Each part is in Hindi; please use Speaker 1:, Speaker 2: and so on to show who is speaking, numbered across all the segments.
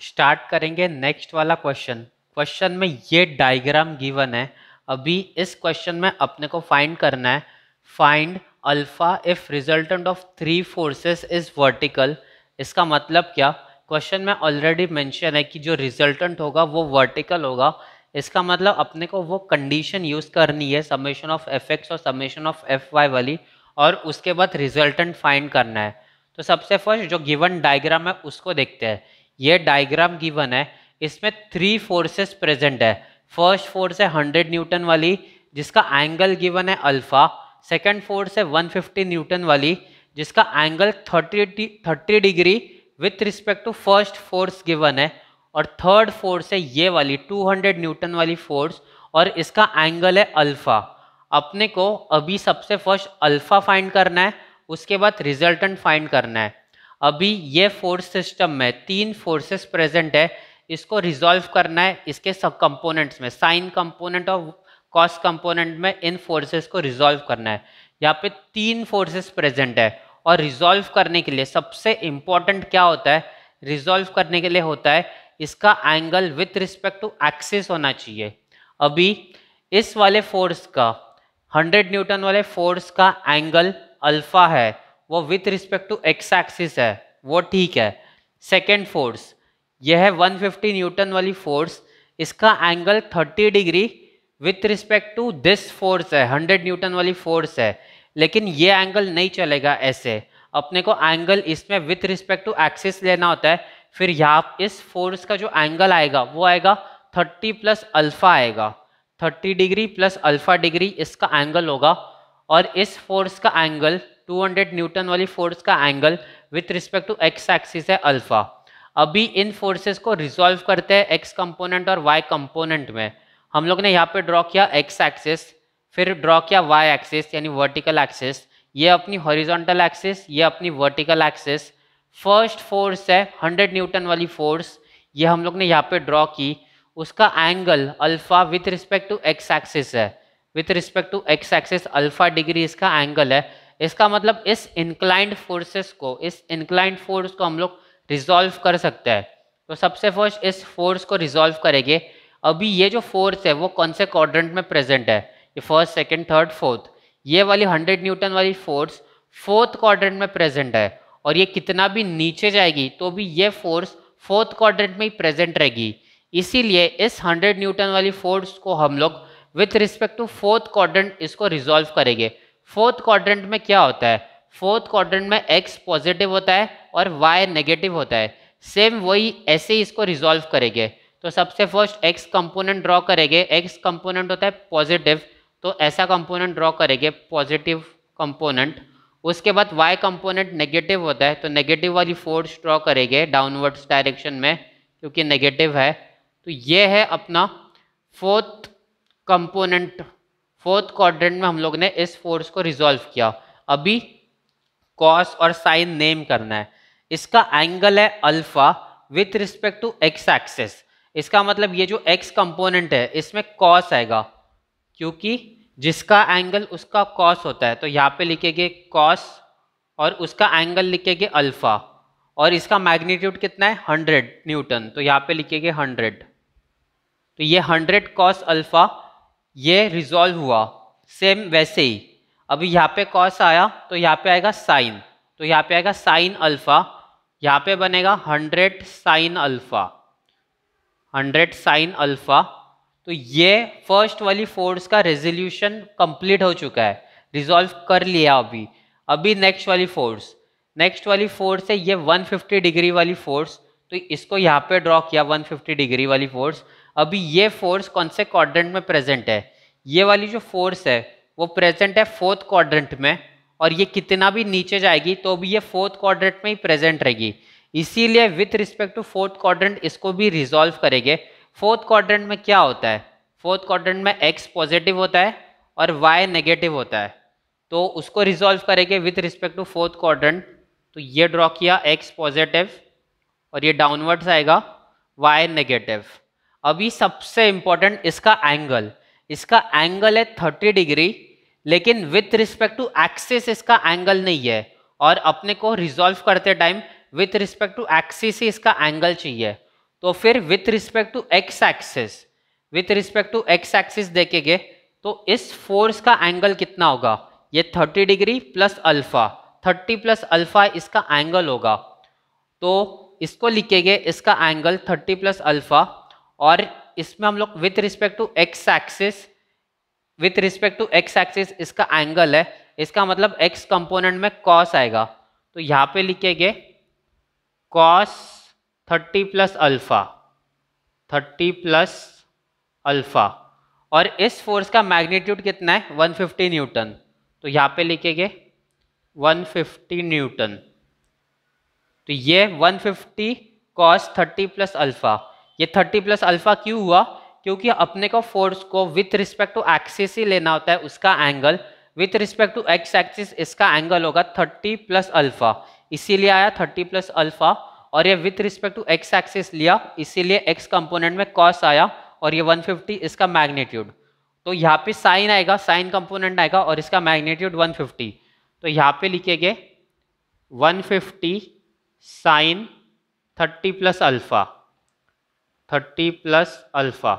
Speaker 1: स्टार्ट करेंगे नेक्स्ट वाला क्वेश्चन। क्वेश्चन में ये डायग्राम गिवन है। अभी इस क्वेश्चन में अपने को फाइंड करना है। Find alpha if resultant of three forces is vertical. इसका मतलब क्या? क्वेश्चन में ऑलरेडी मेंशन है कि जो रिजल्टेंट होगा वो वर्टिकल होगा। इसका मतलब अपने को वो कंडीशन यूज़ करनी है, समेशन ऑफ़ एफ़ एक्स और समेशन ऑफ़ एफ़ वाई वाली, और उसके बाद रिजल्टेंट फाइंड करना है। तो सबसे फ़र्स्ट जो गिवन डायग्राम है, उसको देखते हैं। ये डायग्राम गिवन है। इसमें थ्री फोर्सेस प्रेजेंट है। फ़र्स्ट फोर्स है हंड्रेड न्यूटन वाली, जिसका एंगल गिवन है अल्फ़ा सेकेंड फोर्स है वन फिफ्टी न्यूटन वाली, जिसका angle thirty thirty degree with respect to first force given है। और थर्ड फोर्स है ये वाली 200 न्यूटन वाली फोर्स और इसका एंगल है अल्फ़ा अपने को अभी सबसे फ़र्स्ट अल्फ़ा फाइंड करना है, उसके बाद रिजल्टेंट फाइंड करना है। अभी ये फोर्स सिस्टम में तीन फोर्सेस प्रेजेंट है, इसको रिजॉल्व करना है, इसके सब कंपोनेंट्स में साइन कंपोनेंट और कॉस कंपोनेंट में इन फोर्सेस को रिजॉल्व करना है। यहाँ पे तीन फोर्सेस प्रेजेंट है और रिजॉल्व करने के लिए सबसे इंपॉर्टेंट क्या होता है? रिजॉल्व करने के लिए होता है, इसका angle with respect to axis होना चाहिए। अभी इस वाले फोर्स का 100 न्यूटन वाले फोर्स का एंगल अल्फ़ा है। वो with respect to X axis है, वो ठीक है। सेकेंड फोर्स यह है 150 न्यूटन वाली फोर्स इसका angle 30 degree with respect to this force है 100 न्यूटन वाली फोर्स है। लेकिन ये एंगल नहीं चलेगा ऐसे। अपने को एंगल इसमें विथ रिस्पेक्ट टू एक्सिस लेना होता है, फिर यहाँ इस फोर्स का जो एंगल आएगा, वो आएगा 30 प्लस अल्फ़ा आएगा। 30 डिग्री प्लस अल्फ़ा डिग्री इसका एंगल होगा, और इस फोर्स का एंगल 200 न्यूटन वाली फोर्स का angle with respect to X axis है अल्फ़ा अभी इन फोर्सेस को रिजॉल्व करते हैं एक्स कंपोनेंट और वाई कंपोनेंट में। हम लोग ने यहाँ पे ड्रॉ किया एक्स एक्सिस फिर ड्रॉ किया वाई एक्सिस यानी वर्टिकल एक्सिस ये अपनी हॉरिजॉन्टल एक्सिस ये अपनी वर्टिकल एक्सिस फ़र्स्ट फोर्स है 100 न्यूटन वाली फोर्स ये हम लोग ने यहाँ पे ड्रॉ की। उसका angle alpha with respect to X axis है। With respect to X axis alpha degree इसका एंगल है। इसका मतलब इस इंक्लाइंड फोर्सेस को, इस इंक्लाइंड फोर्स को हम लोग रिजॉल्व कर सकते हैं। तो सबसे फ़र्स्ट इस फोर्स को रिजॉल्व करेंगे। अभी ये जो फोर्स है, वो कौन से क्वाड्रेंट में प्रेजेंट है? ये फ़र्स्ट सेकंड थर्ड फोर्थ ये वाली हंड्रेड न्यूटन वाली फोर्स फोर्थ क्वाड्रेंट में प्रेजेंट है। और ये कितना भी नीचे जाएगी तो भी ये फोर्स फोर्थ क्वाड्रेंट में ही प्रेजेंट रहेगी। इसीलिए इस हंड्रेड न्यूटन वाली फोर्स को हम लोग with respect to fourth quadrant इसको रिजॉल्व करेंगे। फोर्थ क्वाड्रेंट में क्या होता है? फोर्थ क्वाड्रेंट में एक्स पॉजिटिव होता है और वाई नेगेटिव होता है। सेम वही ऐसे ही इसको रिजॉल्व करेंगे। तो सबसे फ़र्स्ट एक्स कंपोनेंट ड्रॉ करेंगे। एक्स कंपोनेंट होता है पॉजिटिव तो ऐसा कंपोनेंट ड्रॉ करेंगे पॉजिटिव कंपोनेंट उसके बाद वाई कंपोनेंट नेगेटिव होता है तो नेगेटिव वाली फोर्स ड्रॉ करेंगे डाउनवर्ड्स डायरेक्शन में, क्योंकि नेगेटिव है। तो ये है अपना फोर्थ कंपोनेंट फोर्थ क्वाड्रेंट में हम लोग ने इस फोर्स को रिजॉल्व किया। अभी कॉस और साइन नेम करना है। इसका एंगल है alpha with respect to X axis इसका मतलब ये जो एक्स कंपोनेंट है, इसमें कॉस आएगा। क्योंकि जिसका एंगल उसका कॉस होता है। तो यहाँ पे लिखेंगे कॉस और उसका एंगल लिखेंगे अल्फ़ा और इसका मैग्नीट्यूड कितना है? हंड्रेड न्यूटन तो यहाँ पे लिखेंगे हंड्रेड तो ये हंड्रेड कॉस अल्फ़ा ये रिजॉल्व हुआ। सेम वैसे ही। अभी यहाँ पे कॉस आया तो यहाँ पे आएगा साइन तो यहाँ पे आएगा साइन अल्फ़ा यहाँ पे बनेगा hundred sine alpha hundred sine alpha तो ये फ़र्स्ट वाली फोर्स का रेजोल्यूशन कंप्लीट हो चुका है। रिजॉल्व कर लिया अभी। अभी नेक्स्ट वाली फोर्स नेक्स्ट वाली फोर्स है ये 150 डिग्री वाली फोर्स तो इसको यहाँ पे ड्रॉ किया 150 डिग्री वाली फोर्स अभी ये फोर्स कौन से क्वाड्रेंट में प्रेजेंट है? ये वाली जो फोर्स है, वो प्रेजेंट है फोर्थ क्वाड्रेंट में और ये कितना भी नीचे जाएगी तो भी ये फोर्थ क्वाड्रेंट में ही प्रेजेंट रहेगी। इसीलिए with respect to fourth quadrant इसको भी रिजॉल्व करेंगे। फोर्थ क्वाड्रेंट में क्या होता है? फोर्थ क्वाड्रेंट में एक्स पॉजिटिव होता है और वाई नेगेटिव होता है। तो उसको रिजॉल्व करेंगे with respect to fourth quadrant तो ये ड्रॉ किया एक्स पॉजिटिव और ये डाउनवर्ड्स आएगा वाई नेगेटिव अभी सबसे इंपॉर्टेंट इसका एंगल इसका एंगल है थर्टी डिग्री लेकिन विथ रिस्पेक्ट टू एक्सिस इसका एंगल नहीं है. और अपने को रिजॉल्व करते time with respect to axis ही इसका एंगल चाहिए. तो फिर with respect to X axis with respect to X axis देखेंगे तो इस फोर्स का एंगल कितना होगा? ये 30 degree plus alpha 30 plus alpha इसका एंगल होगा. तो इसको लिखेंगे, इसका एंगल 30 प्लस अल्फ़ा और इसमें हम लोग with respect to X axis with respect to X axis इसका एंगल है। इसका मतलब एक्स कंपोनेंट में कॉस आएगा। तो यहाँ पे लिखेंगे cos 30 plus alpha 30 plus alpha. और इस फोर्स का मैग्नीट्यूड कितना है? 150 न्यूटन। तो यहाँ पे लिखेंगे 150 न्यूटन। तो ये 150 fifty cos thirty plus alpha. ये 30 प्लस अल्फ़ा क्यों हुआ? क्योंकि अपने को फोर्स को विथ रिस्पेक्ट टू एक्सिस ही लेना होता है उसका angle with respect to X axis इसका एंगल होगा 30 प्लस अल्फ़ा. इसीलिए आया 30 प्लस अल्फ़ा. और ये with respect to X axis लिया, इसीलिए एक्स कंपोनेंट में कॉस आया और ये 150 इसका मैग्नीट्यूड तो यहाँ पे साइन आएगा साइन कंपोनेंट आएगा और इसका मैग्नीट्यूड 150 तो यहाँ पे लिखेंगे 150 sine 30 plus alpha. 30 plus alpha.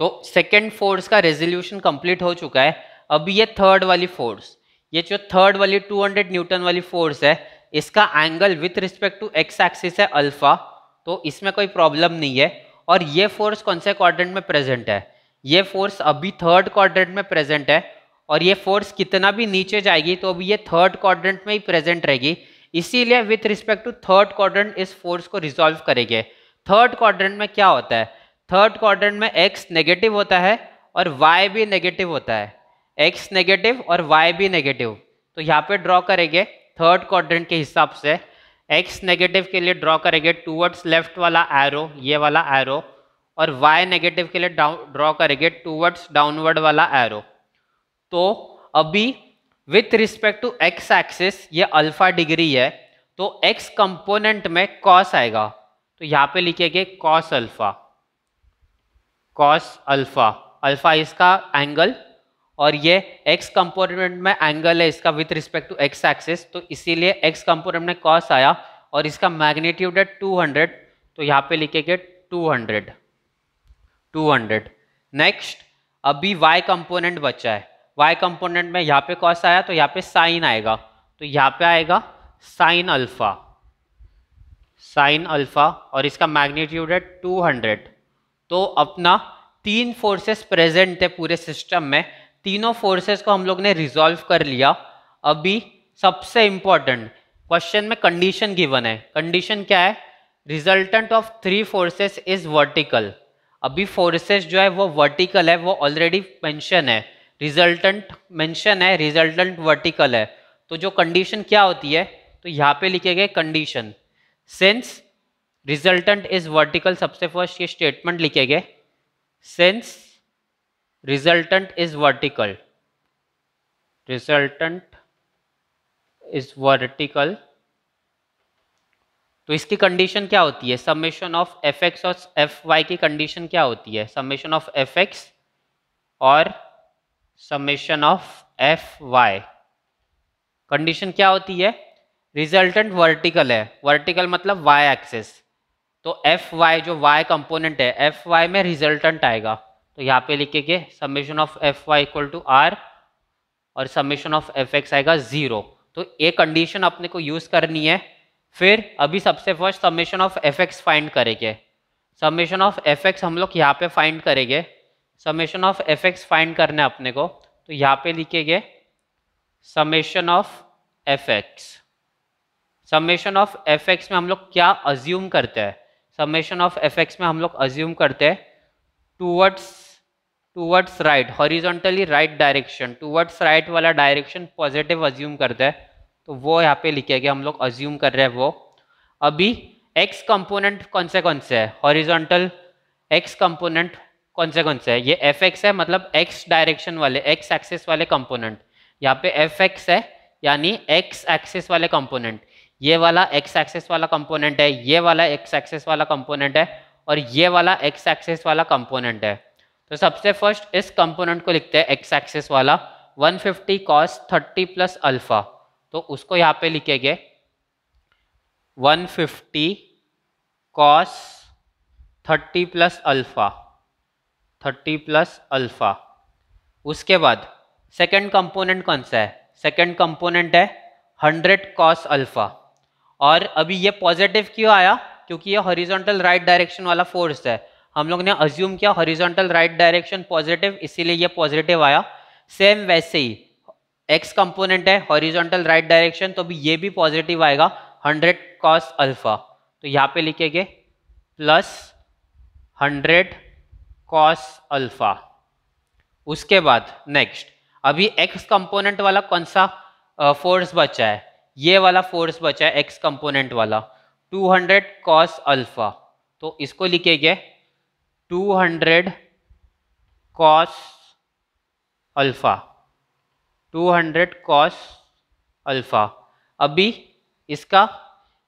Speaker 1: तो सेकेंड फोर्स का रेजोल्यूशन कंप्लीट हो चुका है। अभी ये थर्ड वाली फोर्स ये जो थर्ड वाली 200 न्यूटन वाली फोर्स है, इसका angle with respect to X axis है अल्फ़ा। तो इसमें कोई प्रॉब्लम नहीं है। और ये फोर्स कौन से क्वाड्रेंट में प्रेजेंट है? ये फोर्स अभी थर्ड क्वाड्रेंट में प्रेजेंट है। और ये फोर्स कितना भी नीचे जाएगी तो अभी ये थर्ड क्वाड्रेंट में ही प्रेजेंट रहेगी। इसीलिए with respect to third quadrant इस फोर्स को रिजॉल्व करेंगे। थर्ड क्वाड्रेंट में क्या होता है? थर्ड क्वाड्रेंट में एक्स नेगेटिव होता है और वाई भी नेगेटिव होता है। एक्स नेगेटिव और वाई भी नेगेटिव तो यहाँ पे ड्रॉ करेंगे थर्ड क्वाड्रेंट के हिसाब से। एक्स नेगेटिव के लिए ड्रॉ करेंगे टूवर्ड्स लेफ़्ट वाला एरो ये वाला एरो और वाई नेगेटिव के लिए ड्रॉ करेंगे टूवर्ड्स डाउनवर्ड वाला एरो तो अभी with respect to X axis ये अल्फ़ा डिग्री है तो एक्स कंपोनेंट में कॉस आएगा। तो यहाँ पे लिखेंगे cos alpha cos alpha alpha इसका एंगल और ये x कंपोनेंट में एंगल है इसका with respect to x axis तो इसीलिए x कंपोनेंट में कॉस आया और इसका मैग्नीट्यूड है 200 तो यहाँ पे लिखेंगे 200 200 नेक्स्ट अभी y कंपोनेंट बचा है। y कंपोनेंट में यहाँ पे कॉस आया तो यहाँ पे साइन आएगा। तो यहाँ पे आएगा साइन अल्फ़ा साइन अल्फ़ा और इसका मैग्नीट्यूड है 200 तो अपना तीन फोर्सेस प्रेजेंट है पूरे सिस्टम में। तीनों फोर्सेस को हम लोग ने रिजॉल्व कर लिया। अभी सबसे इंपॉर्टेंट क्वेश्चन में कंडीशन गिवन है। कंडीशन क्या है? Resultant of three forces is vertical अभी फोर्सेस जो है वो वर्टिकल है, वो ऑलरेडी मेंशन है। रिजल्टेंट मेंशन है रिजल्टेंट वर्टिकल है। तो जो कंडीशन क्या होती है? तो यहाँ पे लिखे गए condition since resultant is vertical सबसे फ़र्स्ट ये स्टेटमेंट लिखे गए। Since resultant is vertical resultant is vertical तो इसकी कंडीशन क्या होती है? समेशन ऑफ़ एफ़ एक्स और एफ़ वाई की कंडीशन क्या होती है? समेशन ऑफ़ एफ़ एक्स और summation of F Y condition क्या होती है? रिजल्टेंट वर्टिकल है। वर्टिकल मतलब वाई एक्सेस तो एफ़ वाई जो वाई कंपोनेंट है एफ़ वाई में रिजल्टेंट आएगा। तो यहाँ पे लिखे लिखेंगे summation of F Y equal to R और समेशन ऑफ़ एफ़ एक्स आएगा ज़ीरो तो ये कंडीशन अपने को यूज़ करनी है। फिर अभी सबसे first summation of F X find करेंगे। समेशन ऑफ़ एफ़ एक्स हम लोग यहाँ पे फाइंड करेंगे। Summation of F X find करना है अपने को। तो यहाँ पे लिखेंगे summation of F X summation of F X में हम लोग क्या अज्यूम करते हैं? समेशन ऑफ़ एफ़ एक्स में हम लोग अज्यूम करते हैं towards towards right horizontally right direction towards right वाला डायरेक्शन पॉजिटिव अज्यूम करते हैं। तो वो यहाँ पे लिखे गया हम लोग अज्यूम कर रहे हैं वो। अभी एक्स कंपोनेंट कौन से कौन से है? हॉरिजॉन्टल एक्स कंपोनेंट कौन से कौन से है? ये एफ़ एक्स है मतलब एक्स डायरेक्शन वाले एक्स एक्सेस वाले कंपोनेंट यहाँ पे एफ़ एक्स है, यानी एक्स एक्सेस वाले कंपोनेंट ये वाला एक्स एक्सेस वाला कंपोनेंट है, ये वाला एक्स एक्सेस वाला कंपोनेंट है और ये वाला एक्स एक्सेस वाला कंपोनेंट है। तो सबसे फ़र्स्ट इस कंपोनेंट को लिखते हैं एक्स एक्सेस वाला 150 fifty cos thirty plus alpha तो उसको यहाँ पे लिखेंगे 150 fifty cos thirty plus alpha thirty plus alpha उसके बाद सेकेंड कंपोनेंट कौन सा है? सेकेंड कंपोनेंट है हंड्रेड कॉस अल्फ़ा और अभी ये पॉजिटिव क्यों आया? क्योंकि ये हॉरिजॉन्टल राइट डायरेक्शन वाला फोर्स है। हम लोग ने अज्यूम किया हॉरिजॉन्टल राइट डायरेक्शन पॉजिटिव इसीलिए ये पॉजिटिव आया। सेम वैसे ही एक्स कंपोनेंट है हॉरिजॉन्टल राइट डायरेक्शन तो अभी ये भी पॉजिटिव आएगा हंड्रेड कॉस अल्फ़ा तो यहाँ पे लिखेंगे प्लस हंड्रेड कॉस अल्फ़ा उसके बाद नेक्स्ट अभी एक्स कंपोनेंट वाला कौन सा फोर्स बचा है? ये वाला फोर्स बचा है एक्स कंपोनेंट वाला। 200 हंड्रेड कॉस अल्फ़ा तो इसको लिखेंगे 200 hundred cos alpha 200 cos alpha अभी इसका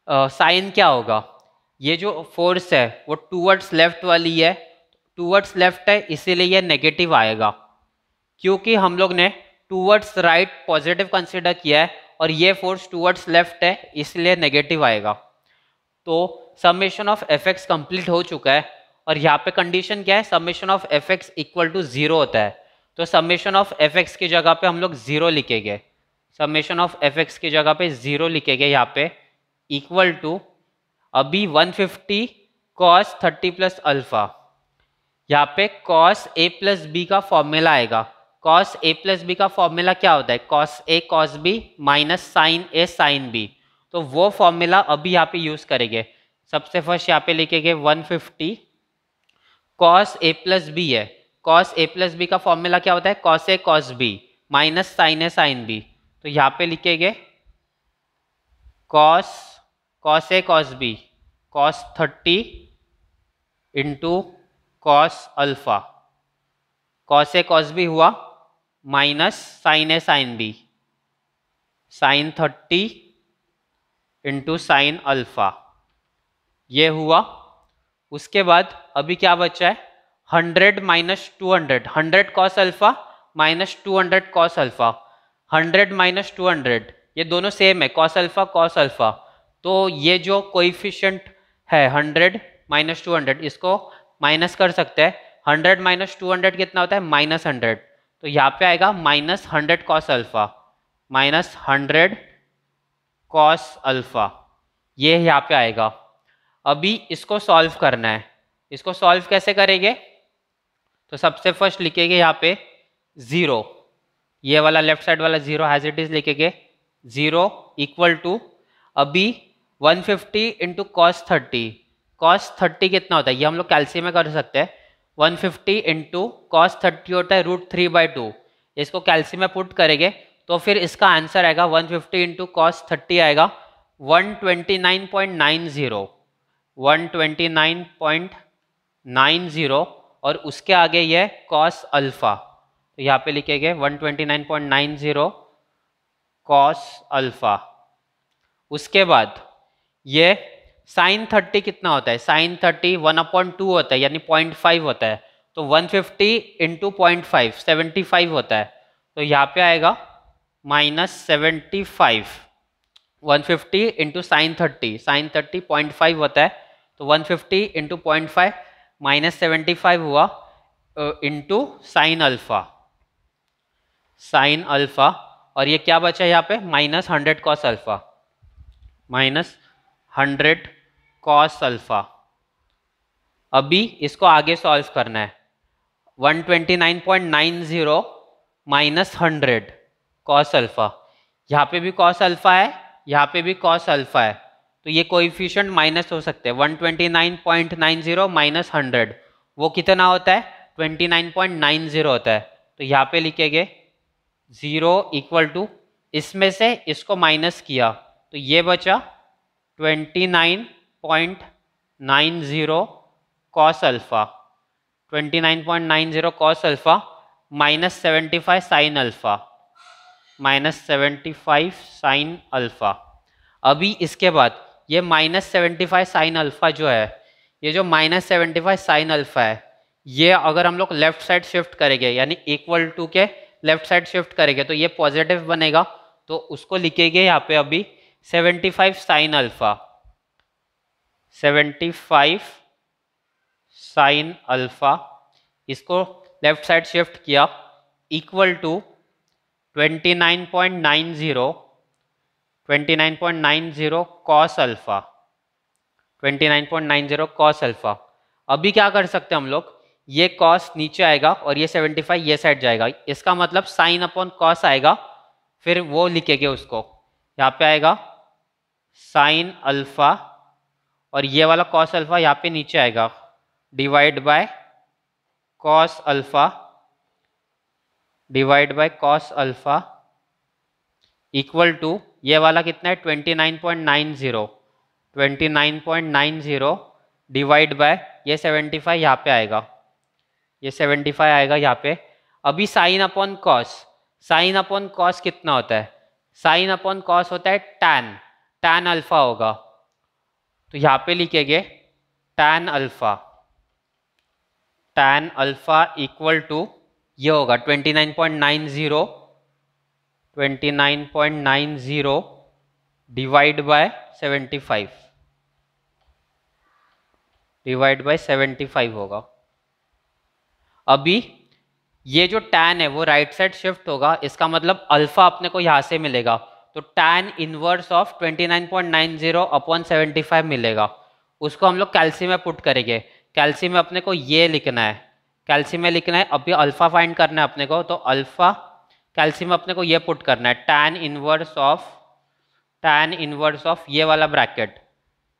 Speaker 1: साइन क्या होगा? ये जो फोर्स है, वो टूवर्ड्स लेफ़्ट वाली है। टूवर्ड्स लेफ़्ट है, इसीलिए ये नेगेटिव आएगा। क्योंकि हम लोग ने टूवर्ड्स राइट पॉजिटिव कंसिडर किया है। और ये फोर्स टूवर्ड्स लेफ़्ट है, इसलिए नेगेटिव आएगा। तो summation of F X complete हो चुका है, और यहाँ पे कंडीशन क्या है? Summation of F X equal to zero होता है। तो समेशन ऑफ़ एफ़ एक्स की जगह पे हम लोग ज़ीरो लिखेंगे। समेशन ऑफ़ एफ़ एक्स की जगह पे ज़ीरो लिखेंगे यहाँ पे इक्वल टू अभी 150 fifty cos thirty plus alpha यहाँ पे कॉस ए प्लस बी का फॉर्मूला आएगा। कॉस ए प्लस बी का फॉर्मूला क्या होता है? Cos A cos B minus sine A sine B तो वो फॉर्मूला अभी यहाँ पे यूज़ करेंगे। सबसे फ़र्स्ट यहाँ पे लिखेंगे 150 fifty cos A plus B है। कॉस ए प्लस बी का फॉर्मूला क्या होता है? Cos A cos B minus sine A sine B तो यहाँ पे लिखेंगे cos cos A cos B cos thirty into cos alpha cos A cos B हुआ। Minus sine A sine B. Sine thirty into sine alpha. ये हुआ। उसके बाद अभी क्या बचा है? Hundred minus two hundred. Hundred cos alpha minus two hundred cos alpha. Hundred minus two hundred. ये दोनों सेम है। Cos alpha cos alpha. तो ये जो कोइफिशियंट है हंड्रेड माइनस टू हंड्रेड, इसको माइनस कर सकते हैं। हंड्रेड माइनस टू हंड्रेड कितना होता है? Minus hundred. तो यहाँ पे आएगा minus hundred cos alpha minus hundred cos alpha ये यहाँ पे आएगा। अभी इसको सॉल्व करना है। इसको सॉल्व कैसे करेंगे? तो सबसे फ़र्स्ट लिखेंगे यहाँ पे ज़ीरो ये वाला लेफ़्ट साइड वाला ज़ीरो हैज़ इट इज़ लिखेंगे। ज़ीरो इक्वल टू अभी 150 fifty into cos thirty cos thirty कितना होता है? ये हम लोग कैल्सियम में कर सकते हैं। 150 फिफ्टी इंटू कॉस थर्टी होता है रूट थ्री बाई टू इसको कैल्सियम में पुट करेंगे तो फिर इसका आंसर आएगा 150 फिफ्टी इंटू कॉस थर्टी आएगा 129.90 129.90 और उसके आगे ये कॉस अल्फ़ा तो यहाँ पे लिखेंगे 129.90 कॉस अल्फ़ा उसके बाद ये साइन थर्टी कितना होता है? Sine thirty one upon two होता है, यानी पॉइंट फाइव होता है। तो one fifty into point five, seventy five होता है। तो यहाँ पे आएगा minus seventy five. One fifty into sine thirty sine thirty point five होता है। तो one fifty into point five minus seventy five हुआ into sine alpha. Sine alpha, और ये क्या बचा यहाँ पे? Minus hundred cos alpha. Minus hundred cos alpha अभी इसको आगे सॉल्व करना है। 129.90 माइनस हंड्रेड कॉस अल्फ़ा यहाँ पे भी कॉस अल्फ़ा है, यहाँ पे भी कॉस अल्फ़ा है। तो ये कोइफिशिएंट माइनस हो सकते हैं। 129.90 माइनस हंड्रेड वो कितना होता है? 29.90 होता है। तो यहाँ पे लिखेंगे ज़ीरो इक्वल टू इसमें से इसको माइनस किया। तो ये बचा 29 point nine zero cos alpha twenty nine point nine zero cos alpha minus seventy five sine alpha minus seventy five sine alpha अभी इसके बाद ये minus seventy five sine alpha जो है, ये जो minus seventy five sine alpha है, ये अगर हम लोग लेफ़्ट साइड शिफ्ट करेंगे, यानी इक्वल टू के लेफ़्ट साइड शिफ्ट करेंगे तो ये पॉजिटिव बनेगा तो उसको लिखेंगे यहाँ पे अभी seventy five sine alpha seventy five sine alpha इसको लेफ़्ट साइड शिफ्ट किया equal to 29.90 29.90 cos alpha 29.90 cos alpha अभी क्या कर सकते हैं हम लोग? ये कॉस नीचे आएगा और ये 75 ये साइड जाएगा। इसका मतलब साइन अपॉन कॉस आएगा, फिर वो लिखेंगे उसको। यहाँ पे आएगा साइन अल्फ़ा और ये वाला कॉस अल्फ़ा यहाँ पे नीचे आएगा। Divide by cos alpha divide by cos alpha equal to ये वाला कितना है? Twenty nine point nine zero twenty nine point nine zero divide by ये सेवेंटी फाइव यहाँ पे आएगा। ये सेवेंटी फाइव आएगा यहाँ पे। अभी sine upon cos sine upon cos कितना होता है? साइन अपॉन कॉस होता है टैन टैन अल्फ़ा होगा। तो यहाँ पे लिखेंगे tan alpha tan alpha equal to ये होगा 29.90 29.90 डिवाइड बाय 75 डिवाइड बाय 75 होगा। अभी ये जो टैन है, वो राइट साइड शिफ्ट होगा, इसका मतलब अल्फ़ा अपने को यहाँ से मिलेगा। तो टैन इनवर्स ऑफ़ 29.90 अपॉन 75 मिलेगा। उसको हम लोग कैल्शियम में पुट करेंगे। कैल्शियम में अपने को ये लिखना है। कैल्शियम में लिखना है, अभी अल्फ़ा फाइंड करना है अपने को तो अल्फ़ा कैल्शियम अपने को ये पुट करना है। Tan inverse of tan inverse of ये वाला ब्रैकेट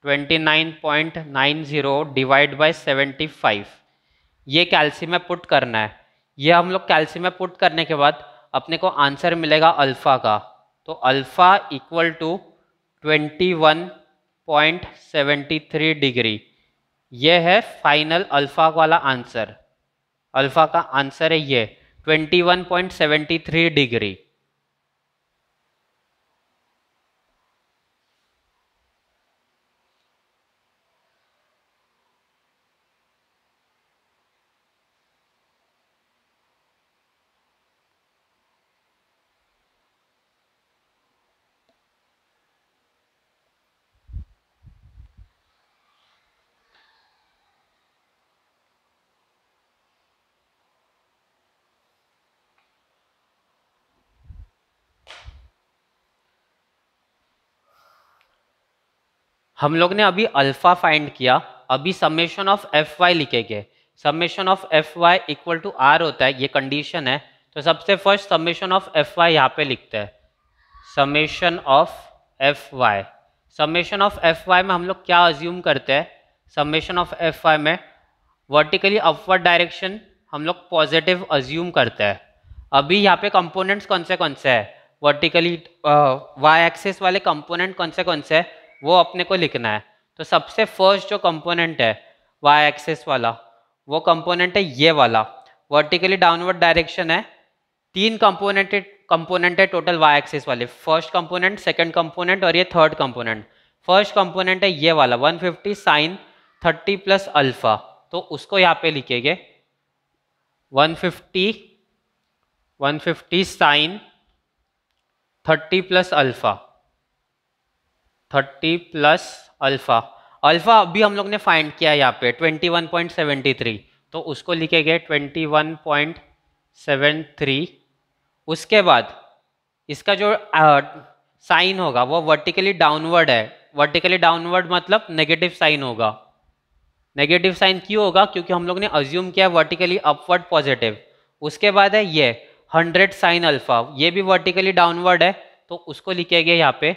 Speaker 1: 29.90 डिवाइड बाय 75 ये कैल्शियम में पुट करना है। ये हम लोग कैल्शियम में पुट करने के बाद अपने को आंसर मिलेगा अल्फ़ा का। तो अल्फ़ा इक्वल टू 21.73 डिग्री ये है फाइनल अल्फ़ा वाला आंसर अल्फ़ा का आंसर है ये 21.73 डिग्री हम लोग ने अभी अल्फ़ा फाइंड किया, अभी समेशन ऑफ़ एफ़ वाई लिखेंगे summation of F Y equal to R होता है, ये कंडीशन है। तो सबसे first summation of F Y यहाँ पे लिखते हैं। Summation of F Y summation of F Y में हम लोग क्या अज्यूम करते हैं? समेशन ऑफ़ एफ़ वाई में वर्टिकली अपवर्ड डायरेक्शन हम लोग पॉजिटिव अज्यूम करते हैं। अभी यहाँ पे कंपोनेंट्स कौन से कौन से है? वर्टिकली वाई एक्सेस वाले कंपोनेंट कौन से कौन से है? वो अपने को लिखना है। तो सबसे फ़र्स्ट जो कंपोनेंट है वाई एक्सेस वाला, वो कंपोनेंट है ये वाला। वर्टिकली डाउनवर्ड डायरेक्शन है, तीन कंपोनेंट कंपोनेंट है टोटल वाई एक्सेस वाले। फ़र्स्ट कंपोनेंट सेकंड कंपोनेंट और ये थर्ड कंपोनेंट फ़र्स्ट कंपोनेंट है ये वाला 150 fifty sine thirty plus alpha तो उसको यहाँ पे लिखेंगे। 150 150 sine thirty plus alpha thirty plus alpha. Alpha अभी हम लोग ने फाइंड किया यहाँ पे twenty one point seventy three तो उसको लिखे गए twenty one point seven three उसके बाद इसका जो साइन होगा, वो वर्टिकली डाउनवर्ड है। वर्टिकली डाउनवर्ड मतलब नेगेटिव साइन होगा। नेगेटिव साइन क्यों होगा? क्योंकि हम लोग ने अज्यूम किया वर्टिकली अपवर्ड पॉजिटिव उसके बाद है ये हंड्रेड साइन अल्फ़ा। ये भी वर्टिकली डाउनवर्ड है तो उसको लिखेंगे यहाँ पे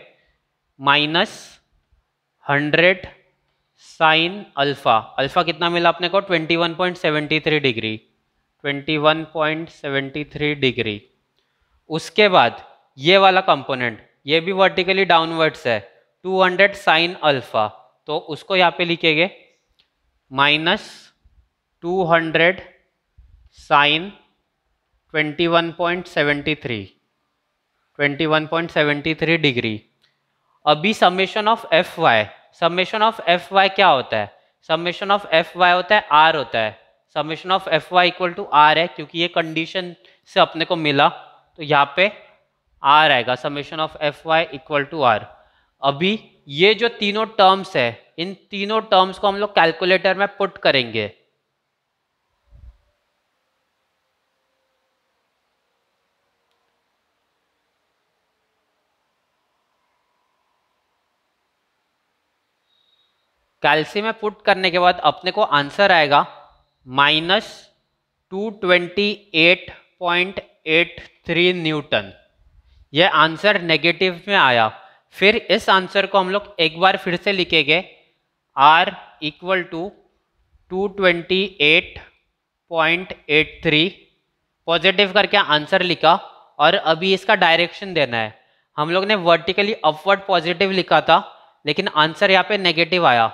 Speaker 1: minus hundred sine alpha. Alpha कितना मिला अपने को? 21.73 डिग्री। 21.73 डिग्री। उसके बाद ये वाला कंपोनेंट, ये भी वर्टिकली डाउनवर्ड्स है। 200 साइन अल्फ़ा। तो उसको यहाँ पे लिखेंगे minus two hundred sine twenty one point seventy three. Twenty one point seventy three degree. अभी summation of F Y summation of F Y क्या होता है? समेशन ऑफ़ एफ़ वाई होता है आर होता है। Summation of F Y equal to R है, क्योंकि ये कंडीशन से अपने को मिला। तो यहाँ पे आर आएगा summation of F Y equal to R अभी ये जो तीनों टर्म्स है, इन तीनों टर्म्स को हम लोग कैलकुलेटर में पुट करेंगे। कैल्सी में पुट करने के बाद अपने को आंसर आएगा minus two twenty eight point eight three newton. यह आंसर नेगेटिव में आया। फिर इस आंसर को हम लोग एक बार फिर से लिखेंगे। R equal to two twenty eight point eight three positive करके आंसर लिखा और अभी इसका डायरेक्शन देना है। हम लोग ने वर्टिकली अपवर्ड पॉजिटिव लिखा था, लेकिन आंसर यहाँ पे नेगेटिव आया।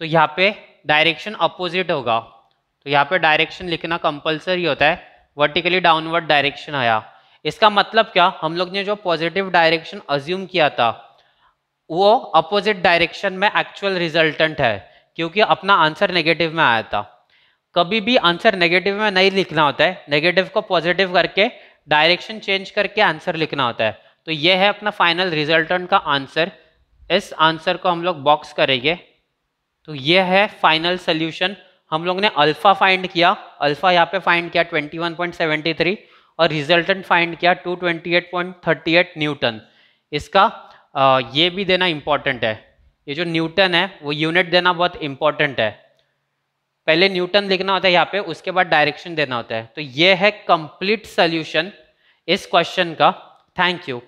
Speaker 1: तो यहाँ पे डायरेक्शन अपोजिट होगा। तो यहाँ पे डायरेक्शन लिखना कंपलसरी होता है। वर्टिकली डाउनवर्ड डायरेक्शन आया। इसका मतलब क्या? हम लोग ने जो पॉजिटिव डायरेक्शन अज्यूम किया था, वो अपोजिट डायरेक्शन में एक्चुअल रिजल्टेंट है, क्योंकि अपना आंसर नेगेटिव में आया था। कभी भी आंसर नेगेटिव में नहीं लिखना होता है। नेगेटिव को पॉजिटिव करके डायरेक्शन चेंज करके आंसर लिखना होता है। तो ये है अपना फाइनल रिजल्टेंट का आंसर इस आंसर को हम लोग बॉक्स करेंगे। तो ये है फाइनल सोल्यूशन हम लोग ने अल्फ़ा फाइंड किया. अल्फ़ा यहाँ पे फाइंड किया 21.73 और रिजल्टेंट फाइंड किया 228.38 न्यूटन इसका आ, ये भी देना इंपॉर्टेंट है. ये जो न्यूटन है वो यूनिट देना बहुत इंपॉर्टेंट है. पहले न्यूटन लिखना होता है यहाँ पे उसके बाद डायरेक्शन देना होता है. तो ये है कंप्लीट सोल्यूशन इस क्वेश्चन का. Thank you